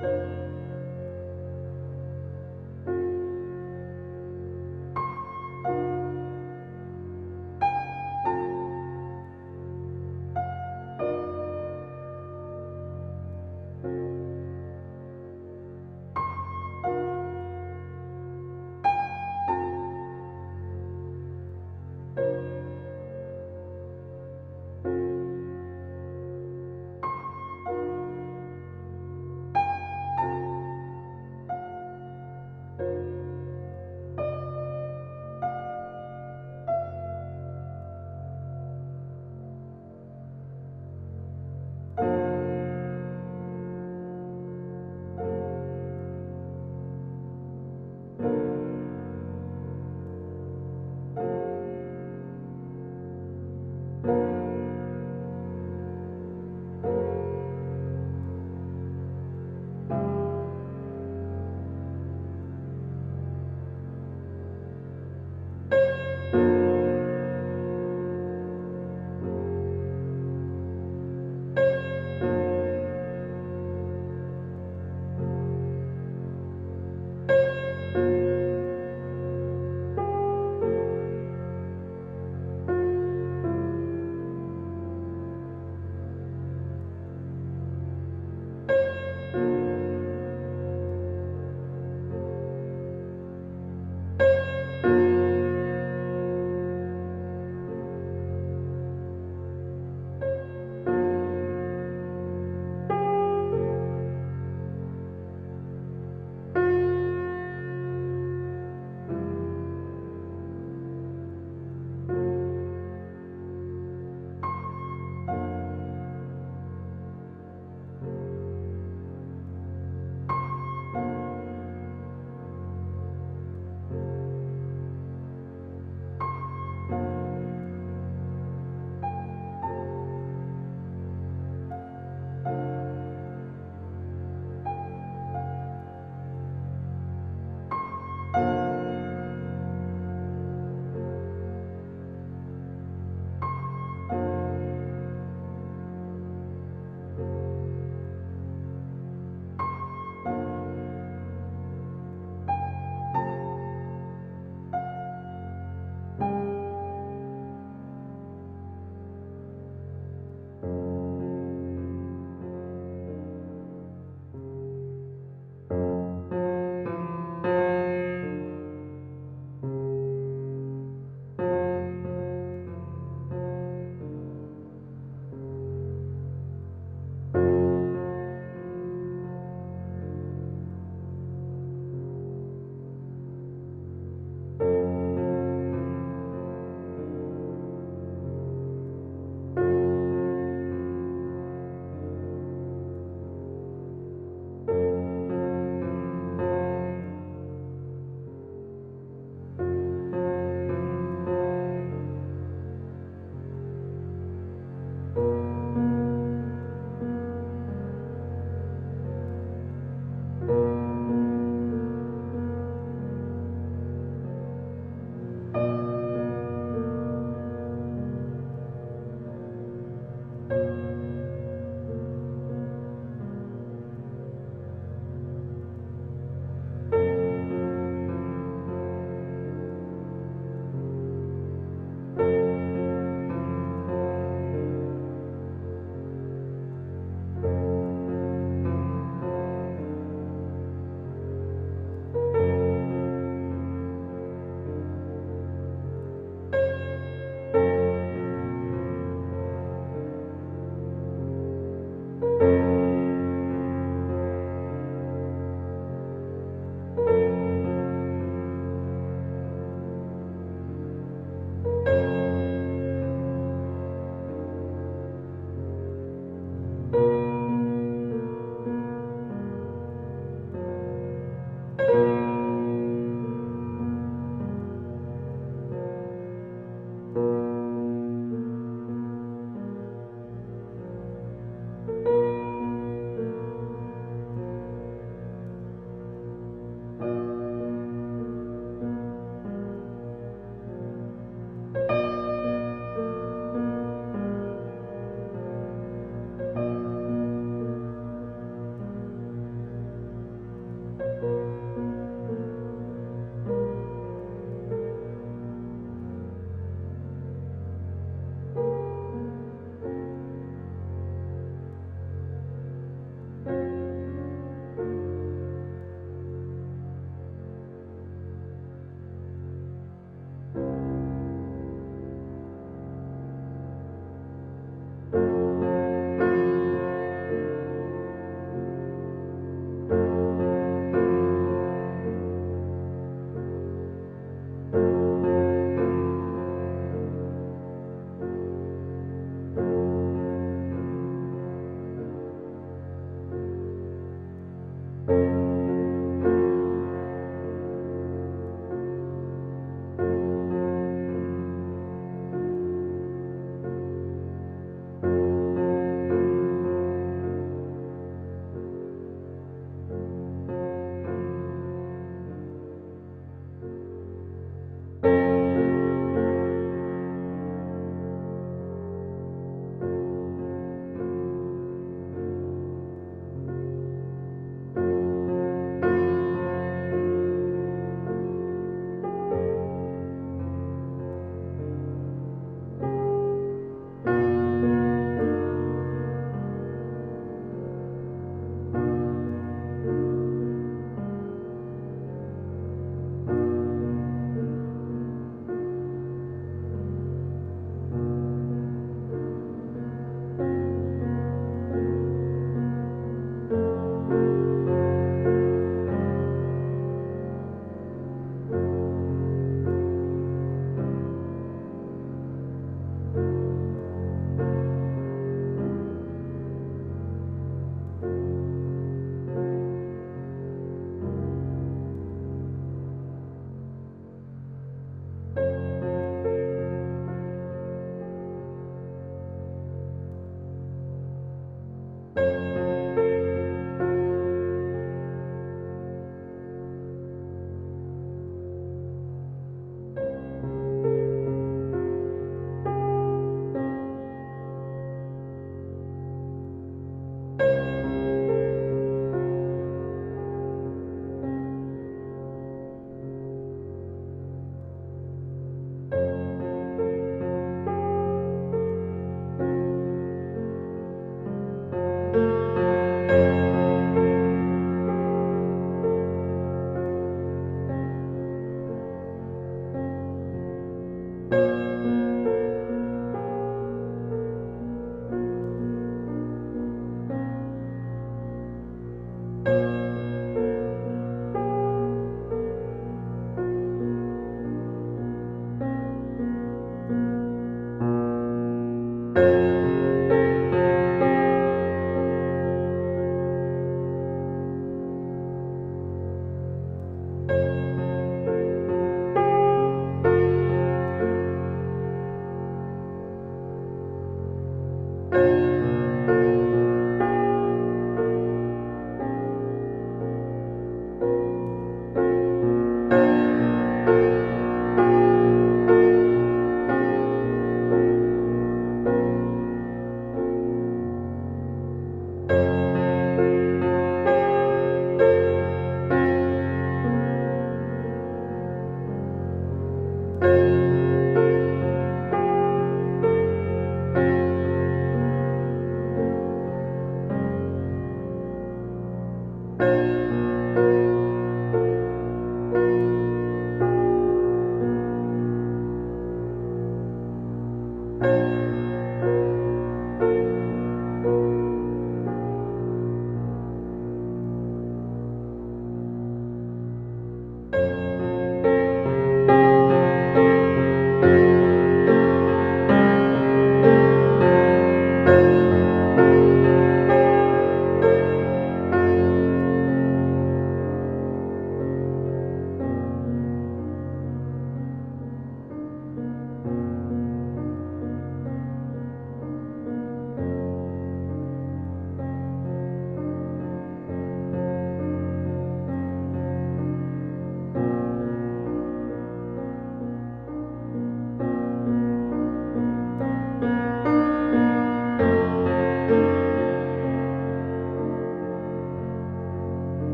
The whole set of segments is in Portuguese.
Thank you.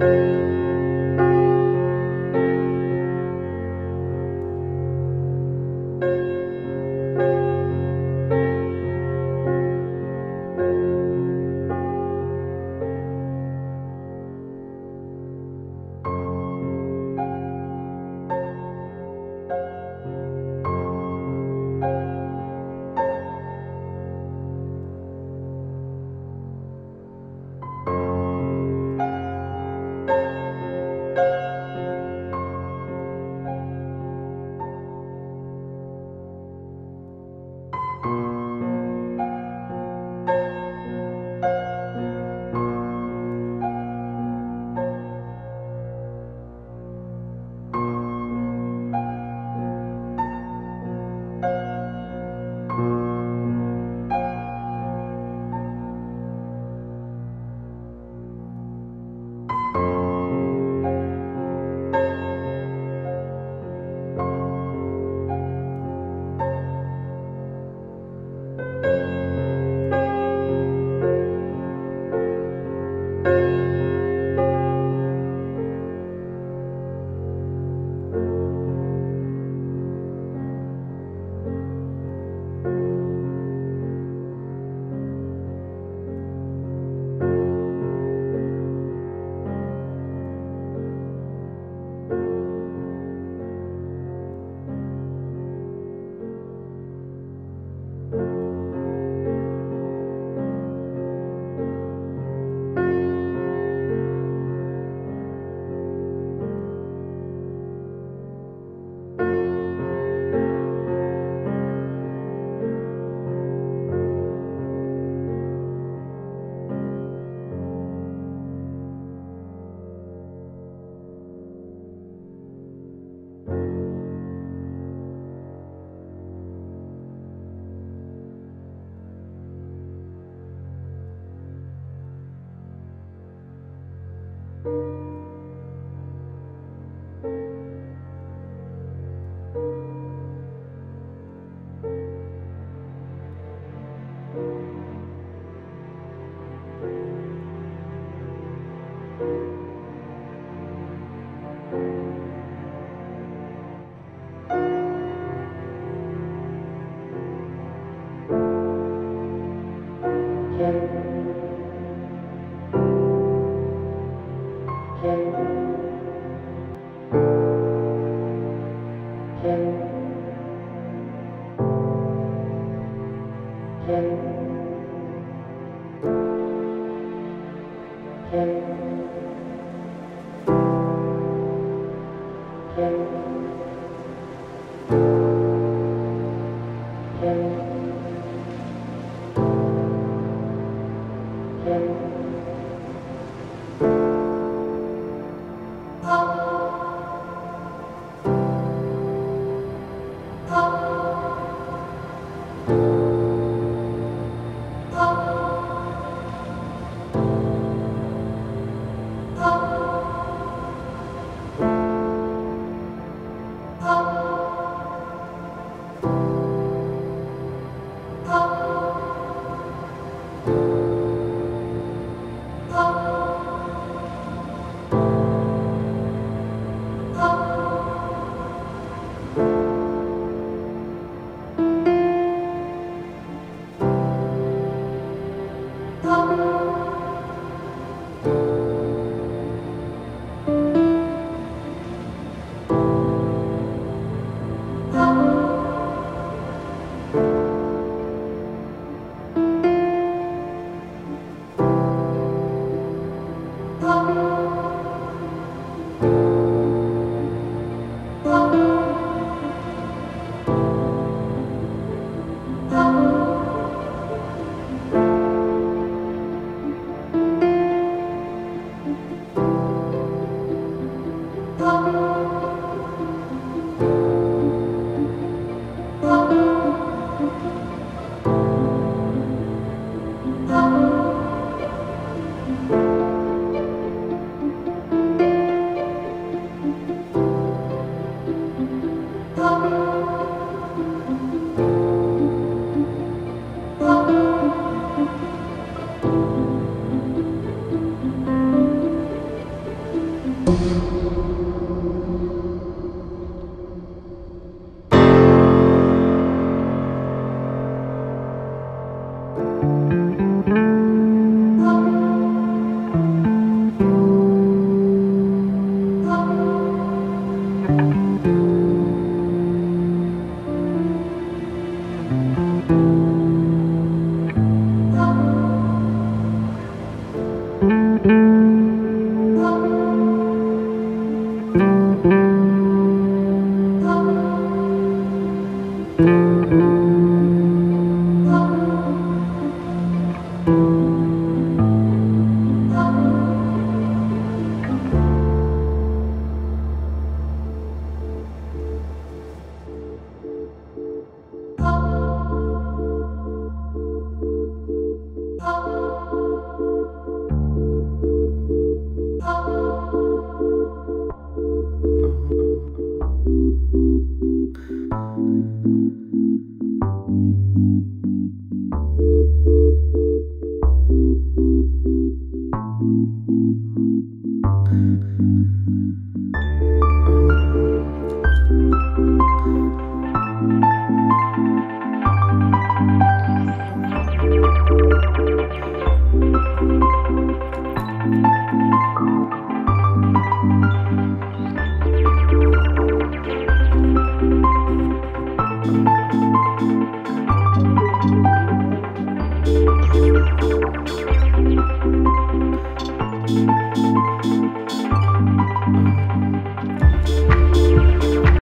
Música